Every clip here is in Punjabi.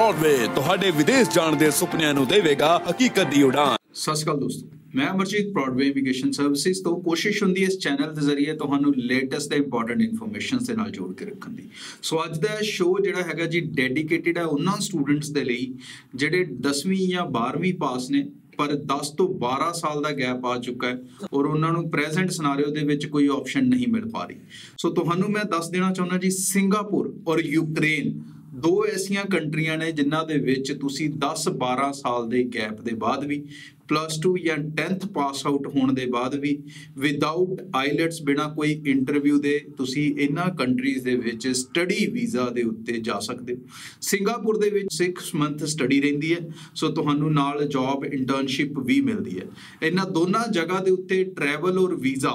ਬ੍ਰੌਡਵੇ ਤੁਹਾਡੇ ਵਿਦੇਸ਼ ਜਾਣ ਦੇ ਸੁਪਨਿਆਂ ਨੂੰ ਦੇਵੇਗਾ ਹਕੀਕਤ ਦੀ ਉਡਾਨ। ਸਤਿ ਸ਼੍ਰੀ ਅਕਾਲ ਦੋਸਤੋ, ਮੈਂ ਅਮਰਜੀਤ ਬ੍ਰੌਡਵੇ ਇਮੀਗ੍ਰੇਸ਼ਨ ਸਰਵਿਸਿਜ਼ ਤੋਂ ਕੋਸ਼ਿਸ਼ ਹੁੰਦੀ ਹੈ ਇਸ ਚੈਨਲ ਦੇ ਜ਼ਰੀਏ ਤੁਹਾਨੂੰ ਲੇਟੈਸਟ ਤੇ ਇੰਪੋਰਟੈਂਟ ਇਨਫੋਰਮੇਸ਼ਨਸ ਦੇ ਨਾਲ ਜੋੜ ਕੇ ਰੱਖਣ ਦੀ। ਸੋ ਅੱਜ ਦਾ ਸ਼ੋਅ ਜਿਹੜਾ ਹੈਗਾ ਜੀ ਡੈਡੀਕੇਟਿਡ ਹੈ ਉਹਨਾਂ ਸਟੂਡੈਂਟਸ ਦੇ ਲਈ, ਜਿਹੜੇ 10ਵੀਂ ਜਾਂ 12ਵੀਂ ਪਾਸ ਨੇ, ਪਰ 10 ਤੋਂ 12 ਸਾਲ ਦਾ ਗੈਪ ਆ ਚੁੱਕਾ ਹੈ ਔਰ ਉਹਨਾਂ ਨੂੰ ਪ੍ਰੈਜ਼ੈਂਟ ਸਿਨੈਰੀਓ ਦੇ ਵਿੱਚ ਕੋਈ ਆਪਸ਼ਨ ਨਹੀਂ ਮਿਲ ਪਾ ਰਹੀ। ਸੋ ਤੁਹਾਨੂੰ ਮੈਂ ਦੱਸ ਦੇਣਾ ਚਾਹੁੰਦਾ ਜੀ ਸਿੰਗਾਪੁਰ ਔਰ ਯੂਕਰੇਨ ਦੋ ਐਸੀਆਂ ਕੰਟਰੀਆਂ ਨੇ ਜਿਨ੍ਹਾਂ ਦੇ ਵਿੱਚ ਤੁਸੀਂ 10-12 ਸਾਲ ਦੇ ਗੈਪ ਦੇ ਬਾਅਦ ਵੀ ਪਲੱਸ 2 ਜਾਂ 10th ਪਾਸ ਆਊਟ ਹੋਣ ਦੇ ਬਾਅਦ ਵੀ ਵਿਦਆਊਟ ਆਈਲੈਟਸ ਬਿਨਾ ਕੋਈ ਇੰਟਰਵਿਊ ਦੇ ਤੁਸੀਂ ਇਹਨਾਂ ਕੰਟਰੀਜ਼ ਦੇ ਵਿੱਚ ਸਟੱਡੀ ਵੀਜ਼ਾ ਦੇ ਉੱਤੇ ਜਾ ਸਕਦੇ ਹੋ। ਸਿੰਗਾਪੁਰ ਦੇ ਵਿੱਚ 6 ਮੰਥ ਸਟੱਡੀ ਰਹਿੰਦੀ ਹੈ ਸੋ ਤੁਹਾਨੂੰ ਨਾਲ ਜੌਬ ਇੰਟਰਨਸ਼ਿਪ ਵੀ ਮਿਲਦੀ ਹੈ। ਇਹਨਾਂ ਦੋਨਾਂ ਜਗ੍ਹਾ ਦੇ ਉੱਤੇ ਟਰੈਵਲ ਔਰ ਵੀਜ਼ਾ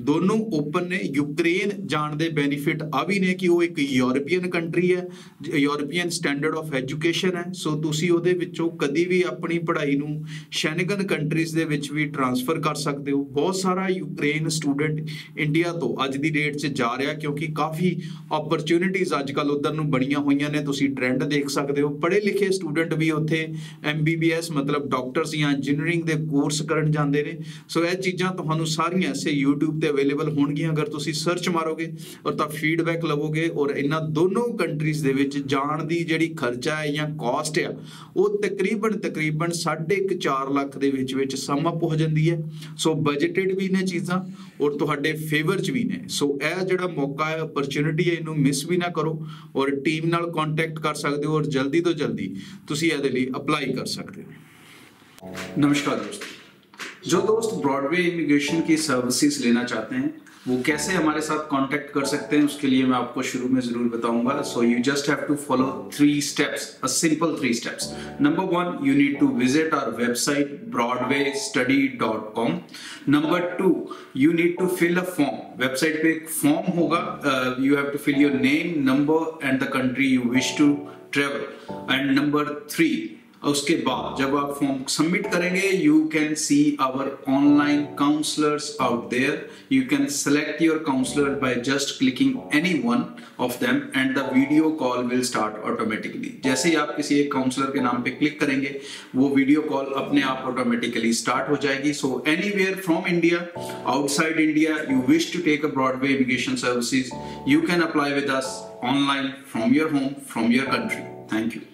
ਦੋਨੋਂ ਓਪਨ ਨੇ, ਯੂਕਰੇਨ ਜਾਣ ਦੇ ਬੈਨੀਫਿਟ ਆ ਵੀ ਨੇ ਕਿ ਉਹ ਇੱਕ ਯੂਰੋਪੀਅਨ ਕੰਟਰੀ ਹੈ ਯੂਰੋਪੀਅਨ ਸਟੈਂਡਰਡ ਆਫ ਐਜੂਕੇਸ਼ਨ ਹੈ। ਸੋ ਤੁਸੀਂ ਉਹਦੇ ਵਿੱਚੋਂ ਕਦੀ ਵੀ ਆਪਣੀ ਪੜ੍ਹਾਈ ਨੂੰ ਸ਼ੈਨਗਨ ਕੰਟਰੀਜ਼ ਦੇ ਵਿੱਚ ਵੀ ਟਰਾਂਸਫਰ ਕਰ ਸਕਦੇ ਹੋ। ਬਹੁਤ ਸਾਰਾ ਯੂਕਰੇਨ ਸਟੂਡੈਂਟ ਇੰਡੀਆ ਤੋਂ ਅੱਜ ਦੀ ਡੇਟ 'ਚ ਜਾ ਰਿਹਾ ਕਿਉਂਕਿ ਕਾਫੀ ਓਪਰਚ्युनिटीज ਅੱਜ ਕੱਲ ਉਧਰ ਨੂੰ ਬਣੀਆਂ ਹੋਈਆਂ ਨੇ। ਤੁਸੀਂ ਟ੍ਰੈਂਡ ਦੇਖ ਸਕਦੇ ਹੋ। ਪੜ੍ਹੇ ਲਿਖੇ ਸਟੂਡੈਂਟ ਵੀ ਉੱਥੇ ਐੱਮ ਬੀ ਬੀ ਐਮਬੀਬੀਐਸ ਮਤਲਬ ਡਾਕਟਰਸ ਜਾਂ ਇੰਜੀਨੀਅਰਿੰਗ ਦੇ ਕੋਰਸ ਕਰਨ ਜਾਂਦੇ ਨੇ। ਸੋ ਇਹ ਚੀਜ਼ਾਂ ਤੁਹਾਨੂੰ ਸਾਰੀਆਂ ਐਸੇ YouTube ਤੇ ਅਵੇਲੇਬਲ ਹੋਣਗੀਆਂ। ਅਗਰ ਤੁਸੀਂ ਸਰਚ ਮਾਰੋਗੇ ਔਰ ਤਾਂ ਫੀਡਬੈਕ ਲਵੋਗੇ ਔਰ ਇਹਨਾਂ ਦੋਨੋਂ ਕੰਟਰੀਜ਼ ਦੇ ਵਿੱਚ ਜਾਣ ਦੀ ਜਿਹੜੀ ਖਰਚਾ ਹੈ ਜਾਂ ਕਾਸਟ ਆ, ਉਹ ਤਕਰੀਬਨ ਤਕਰੀਬਨ 4.5 ਲੱਖ ਦੇ ਵਿੱਚ ਵਿੱਚ ਸਮਾਂ ਪਹੁੰਚ ਜਾਂਦੀ ਹੈ। ਸੋ ਬਜਟਡ ਵੀ ਨੇ ਚੀਜ਼ਾਂ ਔਰ ਤੁਹਾਡੇ ਫੇਵਰ ਚ ਵੀ ਨੇ। ਸੋ ਇਹ ਜਿਹੜਾ ਮੌਕਾ ਹੈ ਓਪਰਚ्युनिटी ਹੈ, ਇਹਨੂੰ ਮਿਸ ਵੀ ਨਾ ਕਰੋ ਔਰ ਟੀਮ ਨਾਲ ਕੰਟੈਕਟ ਕਰ ਸਕਦੇ ਹੋ ਔਰ ਜਲਦੀ ਤੋਂ ਜਲਦੀ ਤੁਸੀਂ ਇਹਦੇ ਲਈ ਅਪਲਾਈ ਕਰ ਸਕਦੇ ਹੋ। ਨਮਸਕਾਰ ਦੋਸਤੋ। जो दोस्त ब्रॉडवे इमिग्रेशन की सर्विसेज़ लेना चाहते हैं, वो कैसे हमारे साथ कांटेक्ट कर सकते हैं, उसके लिए मैं आपको शुरू में ज़रूर बताऊँगा। So you just have to follow three steps a simple three steps number one you need to visit our website broadwaystudy.com number two you need to fill a form website पे एक फॉर्म होगा you have to fill your name number and the country you wish to travel and number three उसके बाद जब आप फॉर्म सबमिट करेंगे you can see our online counsellors out there you can select your counsellor by just clicking any one of them and the video call will start automatically जैसे ही आप किसी एक काउंसलर के नाम पे क्लिक करेंगे, वो वीडियो कॉल अपने आप ऑटोमेटिकली स्टार्ट हो जाएगी. So anywhere from India outside India you wish to take a Broadway immigration services you can apply with us online from your home from your country thank you